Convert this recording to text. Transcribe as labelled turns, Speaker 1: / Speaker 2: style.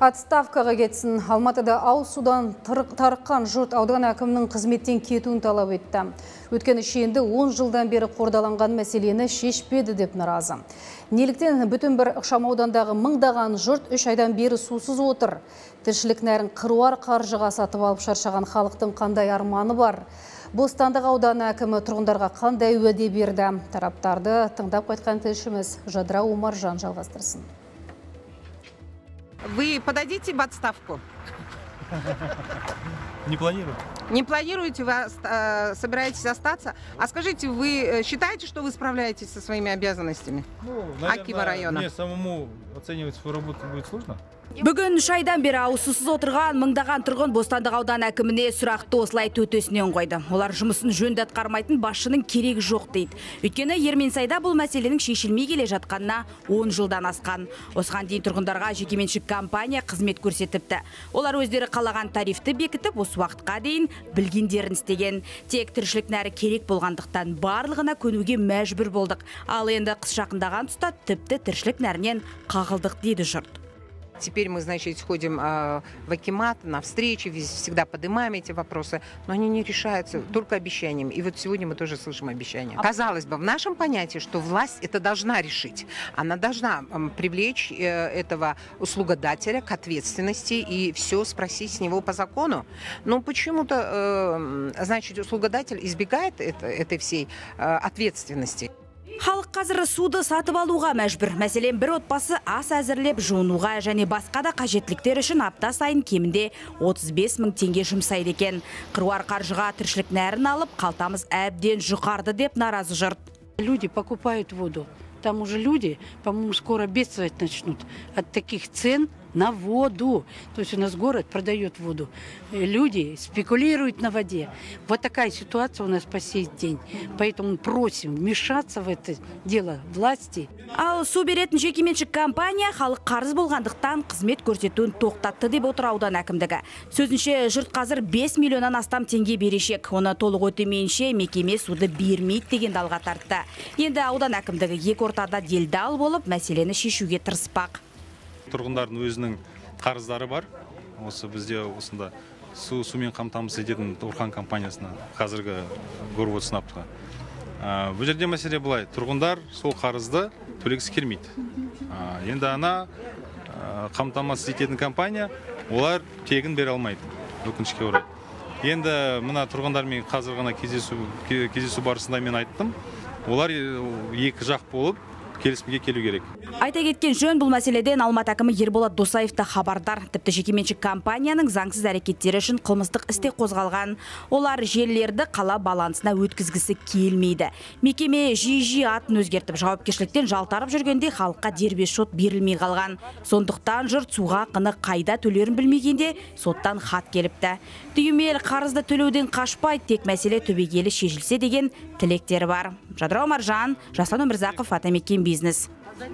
Speaker 1: Отставкаға кетсін. Алматыда ауызсудан тарыққан жұрт аудан әкімнің қызметтен кетуін талап етті. Өткені шенді 10 жылдан бері қордаланған мәселені шешпеді деп наразы. Неліктен бүтін бір ықшамаудандағы мыңдаған жұрт үш айдан бері сусыз отыр. Тіршілік нәрін қыруар қаржыға сатып алып шаршаған халықтың қандай арманы бар. Бостандық ауданы әкімі тұрғындарға қандай уәде берді. Тараптарды тыңдап қайтқан тілшіміз Жадыра Омаржан жалғастырсын.
Speaker 2: Вы подадите в отставку?
Speaker 3: Не планирую.
Speaker 2: Не планируете, вы э, собираетесь остаться? А скажите, вы э, считаете, что вы справляетесь со своими обязанностями?
Speaker 3: Ну,
Speaker 2: Акима района.
Speaker 3: Мне самому оценивать свою работу будет сложно.
Speaker 4: Бүгін үш айдан бері ауызсыз отырған мыңдаған тұрғын Бостандық аудан әкіміне сұрақты осылай төтесінен қойды. Олар жұмысын жөнді атқармайтын басшының керегі жоқ дейді. Өйткені Ерменсайда бұл мәселенің шешілмей келе жатқанына 10 жылдан асқан. Осыған дейін тұрғындарға жекеменшік компания қызмет көрсетіпті. Олар өздері қалаған тарифті бекітіп, осы уақытқа дейін білгендерін істеген. Тек тіршілік нәрі керек болғандықтан барлығына көнуге мәжбүр болдық. Ал енді қыс жақындаған тұста тіпті тіршілік нәрінен қағылдық дейді жұрт.
Speaker 2: Теперь мы, значит, сходим э, в Акимат, на встречи, всегда поднимаем эти вопросы, но они не решаются только обещаниями. И вот сегодня мы тоже слышим обещания. Казалось бы, в нашем понятии, что власть это должна решить. Она должна привлечь э, этого услугодателя к ответственности и все спросить с него по закону. Но почему-то, э, значит, услугодатель избегает это, этой всей э, ответственности.
Speaker 4: Халық қазір суды сатып алуға мәжбүр. Мәселен, бір отбасы ас әзірлеп жуынуға және басқа да қажеттіліктер үшін апта сайын кемінде 35 мың теңге жұмсайды екен. Қыруар қаржыға тіршілік нәрін алып, қалтамыз әбден жұқарды деп наразы жұрт.
Speaker 5: Люди покупают воду. Там уже люди, по-моему, скоро бедствовать начнут от таких цен на воду. То есть у нас город продает воду. Люди спекулируют на воде. Вот такая ситуация у нас по сей день. Поэтому просим вмешаться в это дело власти.
Speaker 4: Ал су беретін жекеменшік компания халық қарыз болғандықтан қызмет көрсетуін тоқтатты деп отыр аудан әкімдігі. Сөзінше жұрт қазір 5 миллионнан астам теңге берешек. Оны толық өтемейінше мекеме суды бермейді деген далға тартты. Енді аудан әкімдігі екі ортада делдал болып мәселені шешуге тырыспақ
Speaker 3: тұрғындардың өзінің қарыздары бар. Осы бізде осында су сумен қамтамасыз ететін турхан компаниясына қазіргі горвод сынаптыға бұл жерде мәселе былай. Тұрғындар сол қарызды төлегісі келмейді. Енді ана қамтамасыз ететін компания олар тегін бере алмайды өкінішке орай. Енді мына тұрғындармен қазір ғана кездесу кездесу барысында мен айттым. Олар екі жақ болып келісімге келу керек.
Speaker 4: Айта кеткен жөн бұл мәселеден алматы әкімі ерболат досаев та хабардар. Тіпті жекеменшік компанияның заңсыз әрекеттері үшін қылмыстық істе қозғалған. Олар желілерді қала балансына өткізгісі келмейді. Мекеме жиі жиі атын өзгертіп жауапкершіліктен жалтарып жүргенде халыққа дербес шот берілмей қалған. Сондықтан жұрт суға қыны қайда төлерін білмегенде соттан хат келіпті. Түймел қарызды төлеуден қашпайды тек мәселе түбегейлі шешілсе деген тілектері бар. Жадыра омаржан жасан өмірзақов атамекен business.